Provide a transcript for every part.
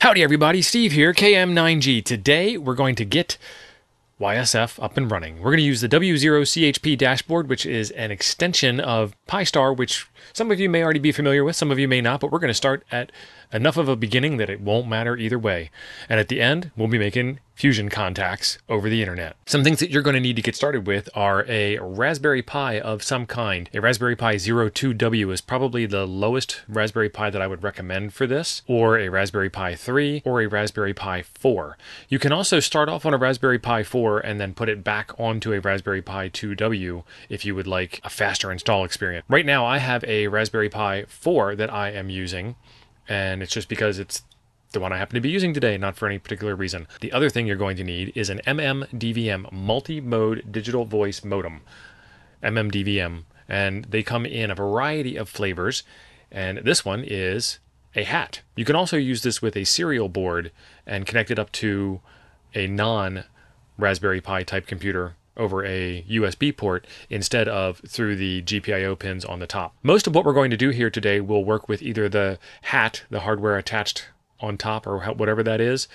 Howdy everybody, Steve here, KM9G. Today we're going to get YSF up and running. We're going to use the W0CHP dashboard, which is an extension of Pi-Star, which some of you may already be familiar with, some of you may not, but we're going to start at enough of a beginning that it won't matter either way. And at the end, we'll be making fusion contacts over the internet. Some things that you're going to need to get started with are a Raspberry Pi of some kind. A Raspberry Pi 02W is probably the lowest Raspberry Pi that I would recommend for this, or a Raspberry Pi 3, or a Raspberry Pi 4. You can also start off on a Raspberry Pi 4 and then put it back onto a Raspberry Pi 2W if you would like a faster install experience. Right now I have a Raspberry Pi 4 that I am using and it's just because it's the one I happen to be using today, not for any particular reason. The other thing you're going to need is an MMDVM, multi-mode digital voice modem, MMDVM, and they come in a variety of flavors, and this one is a hat. You can also use this with a serial board and connect it up to a non Raspberry Pi type computer over a USB port instead of through the GPIO pins on the top. Most of what we're going to do here today will work with either the hat, the hardware attached on top or whatever that is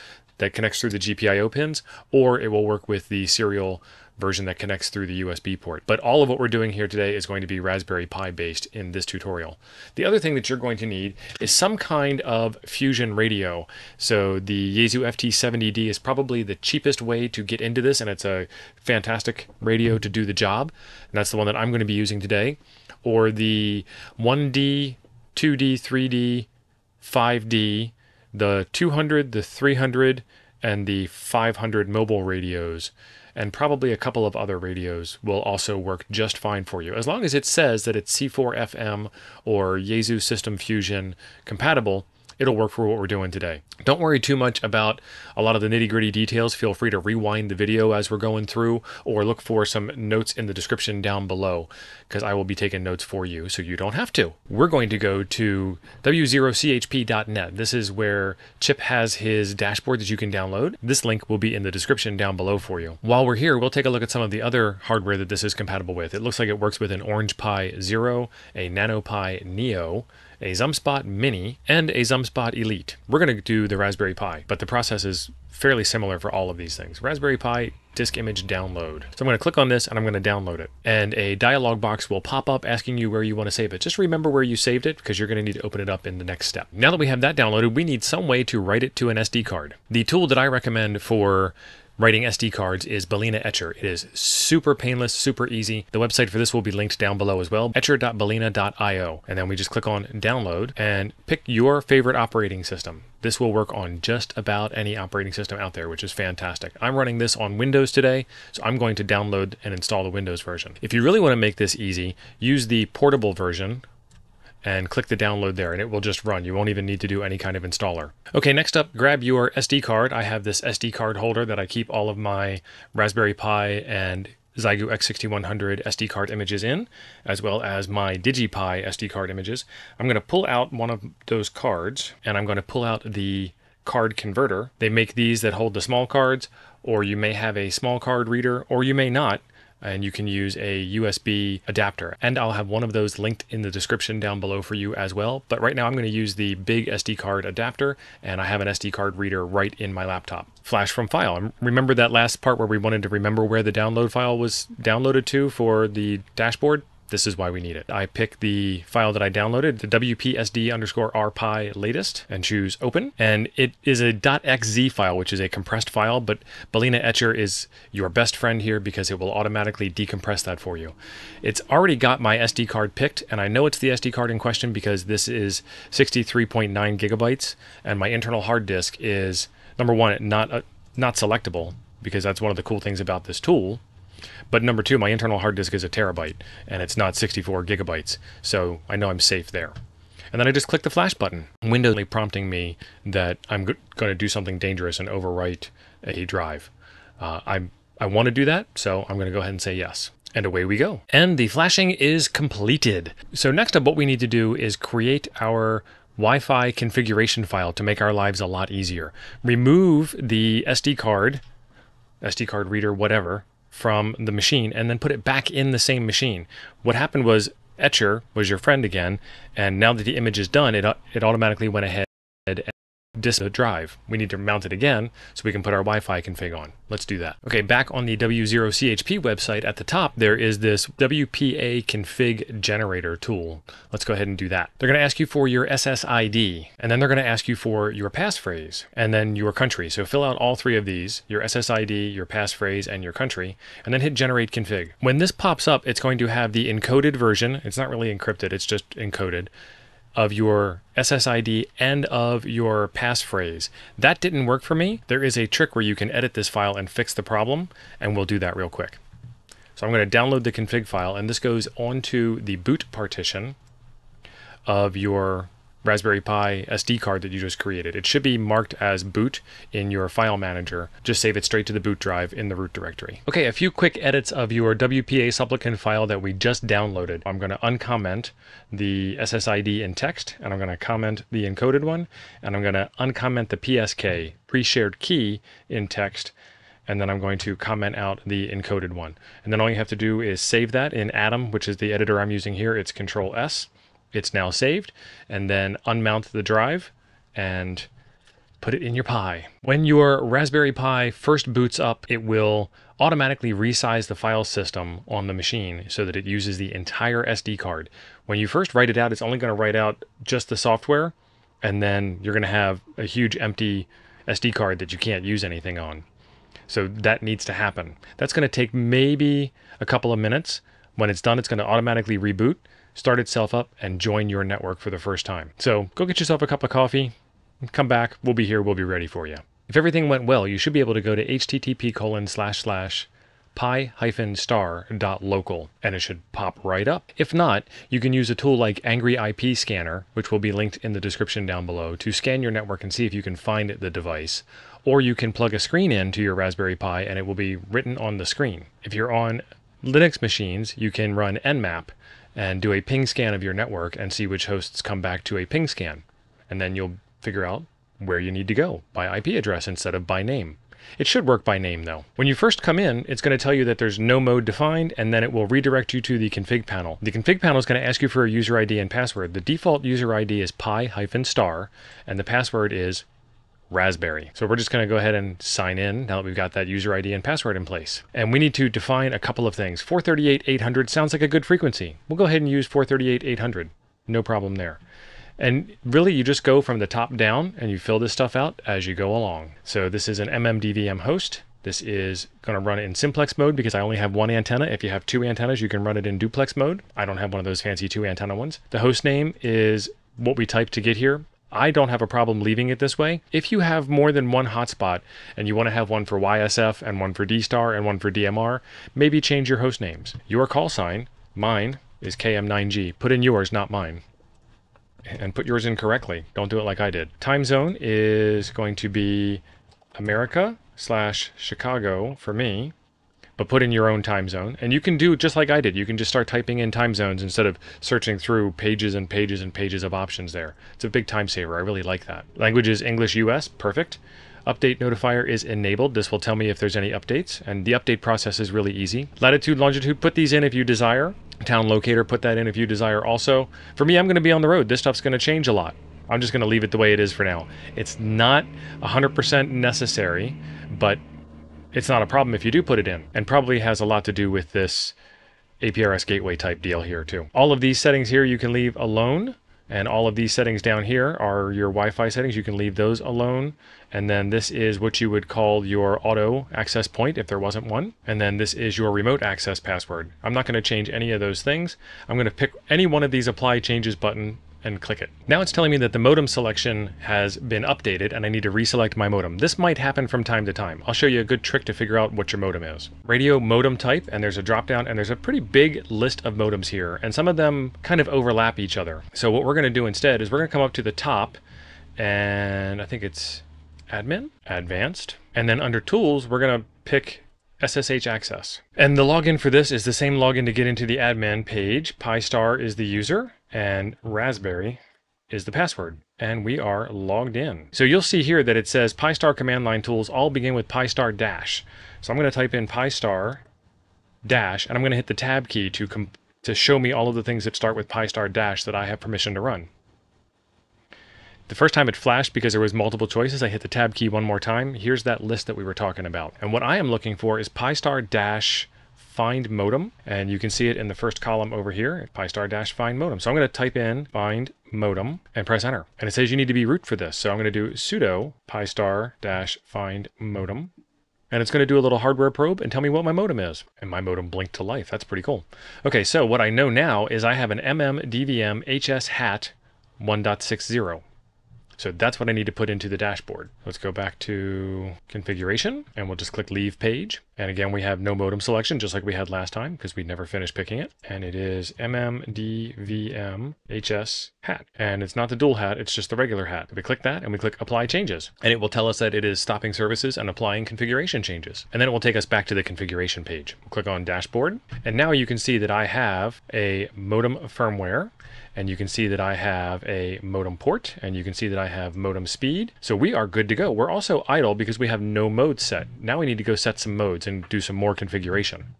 that connects through the GPIO pins, or it will work with the serial version that connects through the USB port. But all of what we're doing here today is going to be Raspberry Pi based in this tutorial. The other thing that you're going to need is some kind of fusion radio. So the Yaesu FT70D is probably the cheapest way to get into this and it's a fantastic radio to do the job. And that's the one that I'm going to be using today. Or the 1D, 2D, 3D, 5D, the 200, the 300, and the 500 mobile radios and probably a couple of other radios will also work just fine for you. As long as it says that it's C4FM or Yaesu System Fusion compatible, it'll work for what we're doing today. Don't worry too much about a lot of the nitty gritty details. Feel free to rewind the video as we're going through or look for some notes in the description down below because I will be taking notes for you so you don't have to. We're going to go to w0chp.net. This is where Chip has his dashboard that you can download. This link will be in the description down below for you. While we're here, we'll take a look at some of the other hardware that this is compatible with. It looks like it works with an Orange Pi Zero, a NanoPi Neo, a ZUMspot Mini, and a ZUMspot Elite. We're going to do the Raspberry Pi, but the process is fairly similar for all of these things. Raspberry Pi disk image download. So I'm going to click on this and I'm going to download it. And a dialog box will pop up asking you where you want to save it. Just remember where you saved it because you're going to need to open it up in the next step. Now that we have that downloaded, we need some way to write it to an SD card. The tool that I recommend for writing SD cards is Balena Etcher. It is super painless, super easy. The website for this will be linked down below as well, etcher.balena.io. And then we just click on download and pick your favorite operating system. This will work on just about any operating system out there, which is fantastic. I'm running this on Windows today, so I'm going to download and install the Windows version. If you really want to make this easy, use the portable version, and click the download there and it will just run. You won't even need to do any kind of installer. Okay, next up, grab your SD card. I have this SD card holder that I keep all of my Raspberry Pi and Xiegu X6100 SD card images in, as well as my DigiPi SD card images. I'm going to pull out one of those cards and I'm going to pull out the card converter. They make these that hold the small cards, or you may have a small card reader, or you may not and you can use a USB adapter. And I'll have one of those linked in the description down below for you as well. But right now I'm going to use the big SD card adapter and I have an SD card reader right in my laptop. Flash from file. Remember that last part where we wanted to remember where the download file was downloaded to for the dashboard? This is why we need it. I pick the file that I downloaded, the WPSD underscore RPi latest, and choose open. And it is a .xz file, which is a compressed file, but Balena Etcher is your best friend here because it will automatically decompress that for you. It's already got my SD card picked, and I know it's the SD card in question because this is 63.9 gigabytes, and my internal hard disk is, number one, not, uh, not selectable, because that's one of the cool things about this tool but number two, my internal hard disk is a terabyte and it's not 64 gigabytes. So I know I'm safe there. And then I just click the flash button, Windows prompting me that I'm going to do something dangerous and overwrite a drive. Uh, I, I want to do that, so I'm going to go ahead and say yes. And away we go. And the flashing is completed. So next up, what we need to do is create our Wi-Fi configuration file to make our lives a lot easier. Remove the SD card, SD card reader, whatever, from the machine and then put it back in the same machine. What happened was Etcher was your friend again, and now that the image is done, it, it automatically went ahead disk drive. We need to mount it again so we can put our Wi-Fi config on. Let's do that. Okay, back on the W0CHP website at the top, there is this WPA config generator tool. Let's go ahead and do that. They're going to ask you for your SSID, and then they're going to ask you for your passphrase, and then your country. So fill out all three of these, your SSID, your passphrase, and your country, and then hit generate config. When this pops up, it's going to have the encoded version. It's not really encrypted, it's just encoded of your SSID and of your passphrase. That didn't work for me. There is a trick where you can edit this file and fix the problem, and we'll do that real quick. So I'm going to download the config file, and this goes onto the boot partition of your Raspberry Pi SD card that you just created. It should be marked as boot in your file manager. Just save it straight to the boot drive in the root directory. Okay, a few quick edits of your WPA supplicant file that we just downloaded. I'm going to uncomment the SSID in text, and I'm going to comment the encoded one, and I'm going to uncomment the PSK, pre-shared key, in text, and then I'm going to comment out the encoded one. And then all you have to do is save that in Atom, which is the editor I'm using here. It's Control S it's now saved, and then unmount the drive and put it in your Pi. When your Raspberry Pi first boots up, it will automatically resize the file system on the machine so that it uses the entire SD card. When you first write it out, it's only going to write out just the software, and then you're going to have a huge empty SD card that you can't use anything on. So that needs to happen. That's going to take maybe a couple of minutes. When it's done, it's going to automatically reboot start itself up, and join your network for the first time. So go get yourself a cup of coffee, come back, we'll be here, we'll be ready for you. If everything went well, you should be able to go to http colon slash slash pi-star.local and it should pop right up. If not, you can use a tool like Angry IP Scanner, which will be linked in the description down below, to scan your network and see if you can find the device. Or you can plug a screen in to your Raspberry Pi and it will be written on the screen. If you're on Linux machines, you can run Nmap and do a ping scan of your network and see which hosts come back to a ping scan. And then you'll figure out where you need to go by IP address instead of by name. It should work by name though. When you first come in, it's going to tell you that there's no mode defined and then it will redirect you to the config panel. The config panel is going to ask you for a user ID and password. The default user ID is pi-star and the password is Raspberry. So we're just going to go ahead and sign in now that we've got that user ID and password in place. And we need to define a couple of things. 438-800 sounds like a good frequency. We'll go ahead and use 438-800. No problem there. And really, you just go from the top down and you fill this stuff out as you go along. So this is an MMDVM host. This is going to run in simplex mode because I only have one antenna. If you have two antennas, you can run it in duplex mode. I don't have one of those fancy two antenna ones. The host name is what we typed to get here. I don't have a problem leaving it this way. If you have more than one hotspot and you want to have one for YSF and one for DStar and one for DMR, maybe change your host names. Your call sign, mine, is KM9G. Put in yours, not mine. And put yours in correctly. Don't do it like I did. Time zone is going to be America slash Chicago for me but put in your own time zone. And you can do just like I did. You can just start typing in time zones instead of searching through pages and pages and pages of options there. It's a big time saver. I really like that. Language is English US. Perfect. Update notifier is enabled. This will tell me if there's any updates, and the update process is really easy. Latitude, longitude, put these in if you desire. Town locator, put that in if you desire also. For me, I'm going to be on the road. This stuff's going to change a lot. I'm just going to leave it the way it is for now. It's not 100% necessary, but it's not a problem if you do put it in, and probably has a lot to do with this APRS gateway type deal here too. All of these settings here you can leave alone, and all of these settings down here are your Wi-Fi settings. You can leave those alone. And then this is what you would call your auto access point if there wasn't one. And then this is your remote access password. I'm not going to change any of those things. I'm going to pick any one of these apply changes button and click it. Now it's telling me that the modem selection has been updated and I need to reselect my modem. This might happen from time to time. I'll show you a good trick to figure out what your modem is. Radio modem type, and there's a drop down, and there's a pretty big list of modems here, and some of them kind of overlap each other. So what we're going to do instead is we're going to come up to the top, and I think it's admin, advanced, and then under tools, we're going to pick SSH access. And the login for this is the same login to get into the admin page. Pi-star is the user, and Raspberry is the password and we are logged in. So you'll see here that it says Pi-star command line tools all begin with Pi-star dash. So I'm going to type in Pi-star dash and I'm going to hit the tab key to to show me all of the things that start with Pi-star dash that I have permission to run. The first time it flashed because there was multiple choices, I hit the tab key one more time. Here's that list that we were talking about. And what I am looking for is Pi-Star dash find modem and you can see it in the first column over here Pi-Star dash find modem so i'm going to type in find modem and press enter and it says you need to be root for this so i'm going to do sudo dash find modem and it's going to do a little hardware probe and tell me what my modem is. And my modem blinked to life. That's pretty cool. Okay, so what I know now is I have an MM DVM HS hat 1.60. So that's what I need to put into the dashboard. Let's go back to configuration and we'll just click leave page. And again, we have no modem selection, just like we had last time because we never finished picking it. And it is MMDVM HS hat. And it's not the dual hat, it's just the regular hat. We click that and we click apply changes. And it will tell us that it is stopping services and applying configuration changes. And then it will take us back to the configuration page. We'll click on dashboard. And now you can see that I have a modem firmware and you can see that I have a modem port and you can see that I have modem speed. So we are good to go. We're also idle because we have no mode set. Now we need to go set some modes and do some more configuration.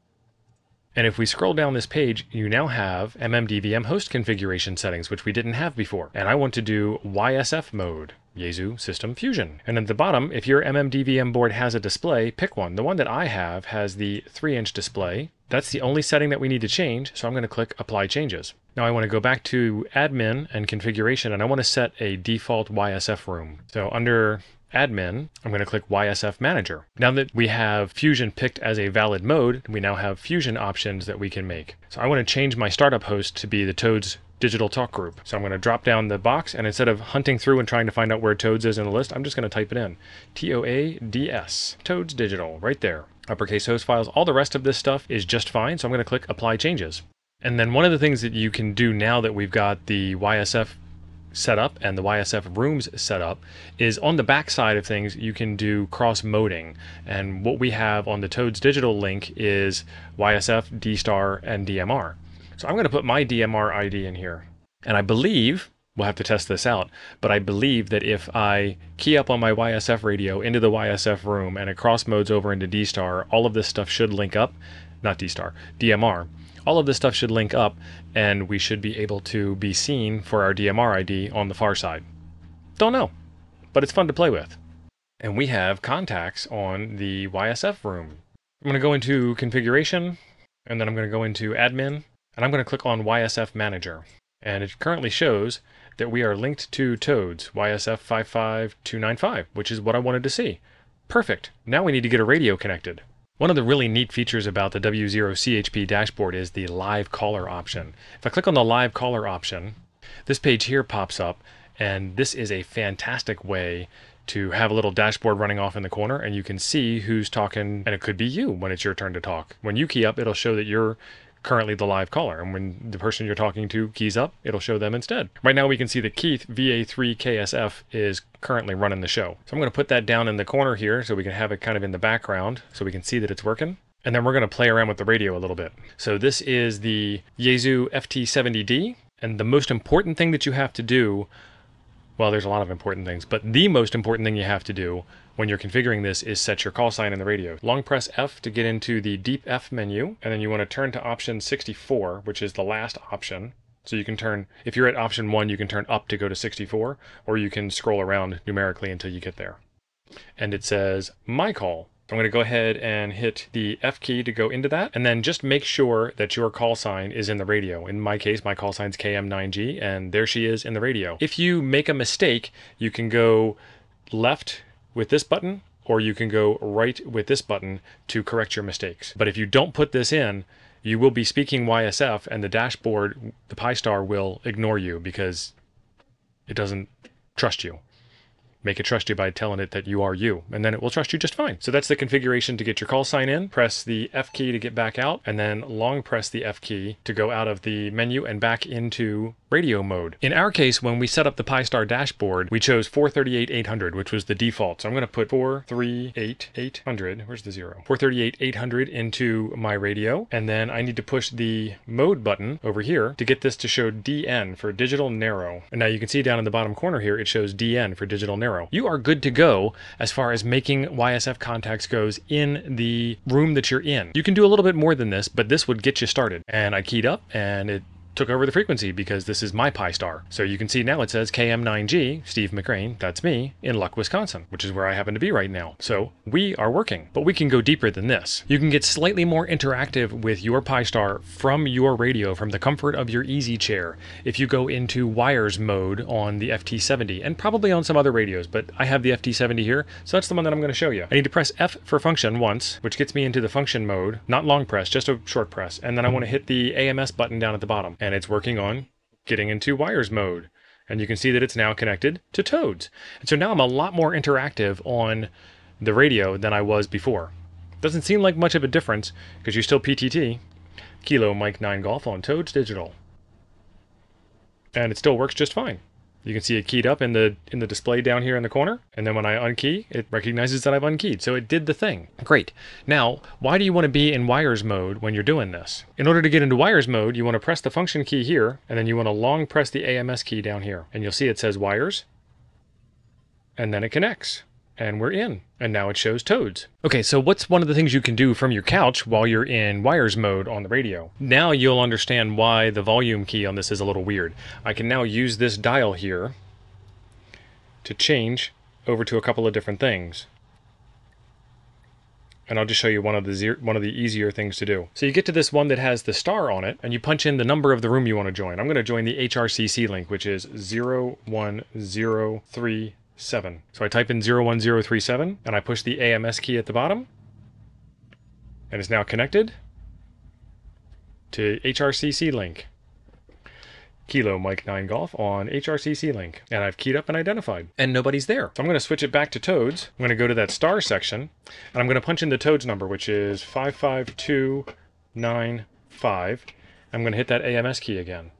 And if we scroll down this page, you now have MMDVM host configuration settings, which we didn't have before. And I want to do YSF mode, Yaesu System Fusion. And at the bottom, if your MMDVM board has a display, pick one. The one that I have has the 3-inch display. That's the only setting that we need to change, so I'm going to click Apply Changes. Now I want to go back to Admin and Configuration, and I want to set a default YSF room. So under admin, I'm going to click YSF Manager. Now that we have Fusion picked as a valid mode, we now have Fusion options that we can make. So I want to change my startup host to be the Toads Digital Talk Group. So I'm going to drop down the box, and instead of hunting through and trying to find out where Toads is in the list, I'm just going to type it in. T-O-A-D-S, Toads Digital, right there. Uppercase host files. All the rest of this stuff is just fine, so I'm going to click Apply Changes. And then one of the things that you can do now that we've got the YSF set up and the YSF rooms set up is on the back side of things you can do cross moding and what we have on the Toads digital link is YSF, D-Star and DMR. So I'm going to put my DMR ID in here. And I believe we'll have to test this out but I believe that if I key up on my YSF radio into the YSF room and it cross modes over into D-Star all of this stuff should link up not D-Star, DMR all of this stuff should link up and we should be able to be seen for our DMR ID on the far side. Don't know, but it's fun to play with. And we have contacts on the YSF room. I'm going to go into configuration and then I'm going to go into admin and I'm going to click on YSF manager. And it currently shows that we are linked to Toads YSF 55295, which is what I wanted to see. Perfect. Now we need to get a radio connected. One of the really neat features about the W0CHP dashboard is the live caller option. If I click on the live caller option, this page here pops up and this is a fantastic way to have a little dashboard running off in the corner and you can see who's talking and it could be you when it's your turn to talk. When you key up, it'll show that you're currently the live caller. And when the person you're talking to keys up, it'll show them instead. Right now we can see that Keith VA3KSF is currently running the show. So I'm going to put that down in the corner here so we can have it kind of in the background so we can see that it's working. And then we're going to play around with the radio a little bit. So this is the Yaesu FT70D. And the most important thing that you have to do, well, there's a lot of important things, but the most important thing you have to do when you're configuring this is set your call sign in the radio. Long press F to get into the deep F menu, and then you want to turn to option 64, which is the last option. So you can turn, if you're at option 1, you can turn up to go to 64, or you can scroll around numerically until you get there. And it says, My Call. I'm going to go ahead and hit the F key to go into that, and then just make sure that your call sign is in the radio. In my case, my call sign is KM9G, and there she is in the radio. If you make a mistake, you can go left with this button, or you can go right with this button to correct your mistakes. But if you don't put this in, you will be speaking YSF and the dashboard, the Pi-Star will ignore you because it doesn't trust you make it trust you by telling it that you are you, and then it will trust you just fine. So that's the configuration to get your call sign in. Press the F key to get back out, and then long press the F key to go out of the menu and back into radio mode. In our case, when we set up the Pi-Star dashboard, we chose 438-800, which was the default. So I'm going to put 438-800, where's the zero? 438-800 into my radio, and then I need to push the mode button over here to get this to show DN for digital narrow. And now you can see down in the bottom corner here, it shows DN for digital narrow. You are good to go as far as making YSF contacts goes in the room that you're in. You can do a little bit more than this, but this would get you started. And I keyed up and it took over the frequency because this is my Pi star. So you can see now it says KM9G, Steve McGrane, that's me, in Luck, Wisconsin, which is where I happen to be right now. So we are working, but we can go deeper than this. You can get slightly more interactive with your Pi star from your radio, from the comfort of your easy chair, if you go into wires mode on the FT70 and probably on some other radios, but I have the FT70 here, so that's the one that I'm going to show you. I need to press F for function once, which gets me into the function mode, not long press, just a short press, and then I want to hit the AMS button down at the bottom and it's working on getting into wires mode. And you can see that it's now connected to Toads. And so now I'm a lot more interactive on the radio than I was before. Doesn't seem like much of a difference because you're still PTT, Kilo Mike 9 Golf on Toads Digital. And it still works just fine. You can see it keyed up in the in the display down here in the corner, and then when I unkey, it recognizes that I've unkeyed. So it did the thing. Great. Now, why do you want to be in wires mode when you're doing this? In order to get into wires mode, you want to press the function key here, and then you want to long press the AMS key down here. And you'll see it says wires, and then it connects and we're in. And now it shows toads. Okay, so what's one of the things you can do from your couch while you're in wires mode on the radio? Now you'll understand why the volume key on this is a little weird. I can now use this dial here to change over to a couple of different things. And I'll just show you one of the one of the easier things to do. So you get to this one that has the star on it, and you punch in the number of the room you want to join. I'm going to join the HRCC link, which is 01037 7. So I type in 01037 and I push the AMS key at the bottom and it's now connected to HRCC link. Kilo Mike 9 Golf on HRCC link. And I've keyed up and identified. And nobody's there. So I'm going to switch it back to Toads. I'm going to go to that star section and I'm going to punch in the Toads number, which is 55295. I'm going to hit that AMS key again.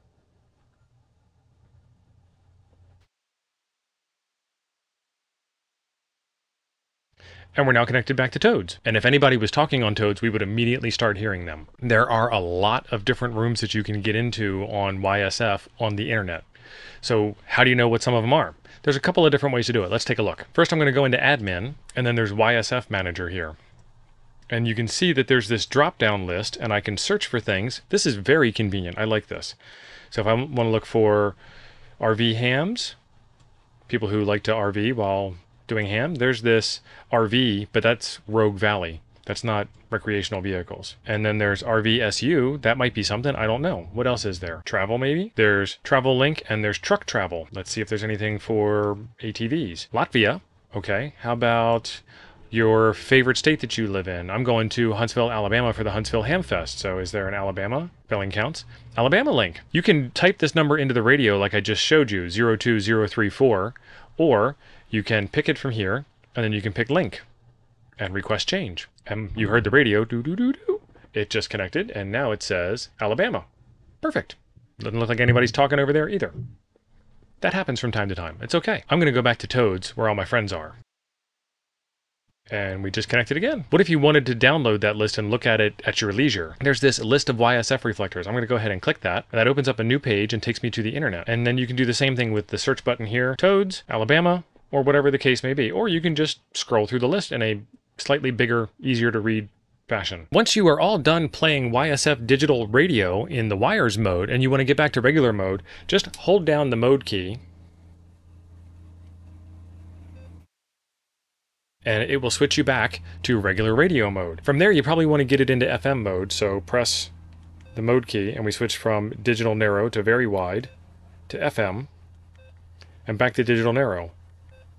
And we're now connected back to toads. And if anybody was talking on toads, we would immediately start hearing them. There are a lot of different rooms that you can get into on YSF on the internet. So how do you know what some of them are? There's a couple of different ways to do it. Let's take a look. First, I'm going to go into admin, and then there's YSF manager here. And you can see that there's this drop down list, and I can search for things. This is very convenient. I like this. So if I want to look for RV hams, people who like to RV while doing ham. There's this RV, but that's Rogue Valley. That's not recreational vehicles. And then there's RVSU. That might be something. I don't know. What else is there? Travel, maybe? There's Travel Link and there's Truck Travel. Let's see if there's anything for ATVs. Latvia. Okay. How about your favorite state that you live in? I'm going to Huntsville, Alabama for the Huntsville Ham Fest. So is there an Alabama? Billing counts. Alabama link. You can type this number into the radio like I just showed you, 02034, or you can pick it from here, and then you can pick link and request change. And you heard the radio, do do do do. It just connected, and now it says Alabama. Perfect. Doesn't look like anybody's talking over there either. That happens from time to time. It's okay. I'm going to go back to Toads, where all my friends are. And we just connected again. What if you wanted to download that list and look at it at your leisure? There's this list of YSF reflectors. I'm going to go ahead and click that. And that opens up a new page and takes me to the internet. And then you can do the same thing with the search button here. Toads, Alabama, or whatever the case may be. Or you can just scroll through the list in a slightly bigger, easier to read fashion. Once you are all done playing YSF digital radio in the wires mode and you want to get back to regular mode, just hold down the mode key and it will switch you back to regular radio mode. From there, you probably want to get it into FM mode, so press the mode key and we switch from digital narrow to very wide to FM and back to digital narrow.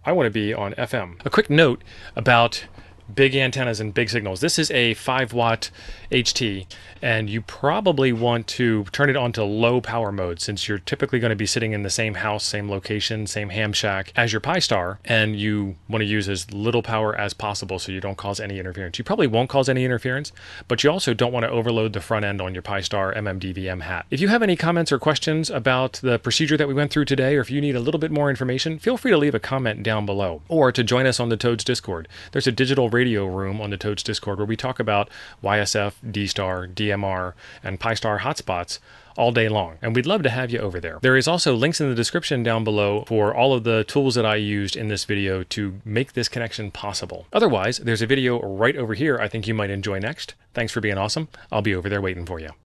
I want to be on FM. A quick note about big antennas and big signals. This is a 5 watt HT and you probably want to turn it onto low power mode since you're typically going to be sitting in the same house, same location, same ham shack as your Pi Star and you want to use as little power as possible so you don't cause any interference. You probably won't cause any interference, but you also don't want to overload the front end on your Pi Star MMDVM hat. If you have any comments or questions about the procedure that we went through today or if you need a little bit more information, feel free to leave a comment down below or to join us on the Toads Discord. There's a digital radio room on the Toads Discord where we talk about YSF, D-Star, DMR, and Pi-Star hotspots all day long. And we'd love to have you over there. There is also links in the description down below for all of the tools that I used in this video to make this connection possible. Otherwise, there's a video right over here I think you might enjoy next. Thanks for being awesome. I'll be over there waiting for you.